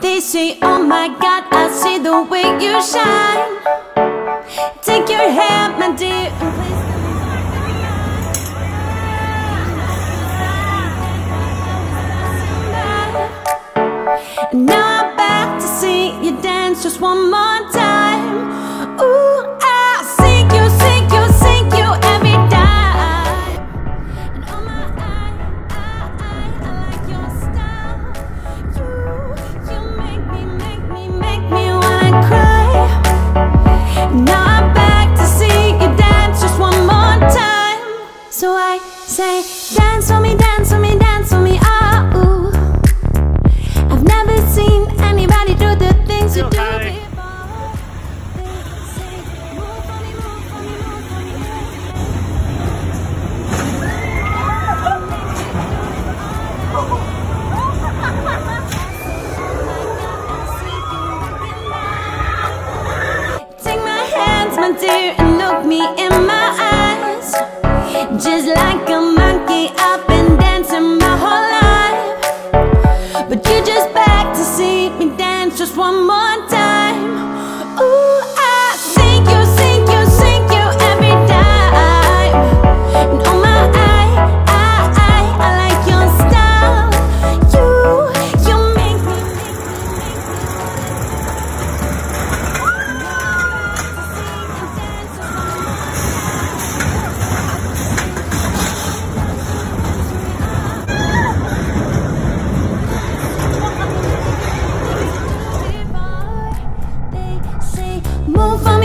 They say, oh my God, I see the way you shine. Take your hand, my dear, and now I'm back to see you dance just one more time say, dance for me, dance for me, dance for me, ah, ooh I've never seen anybody do the things you do. Take my hands, my dear, and look move on.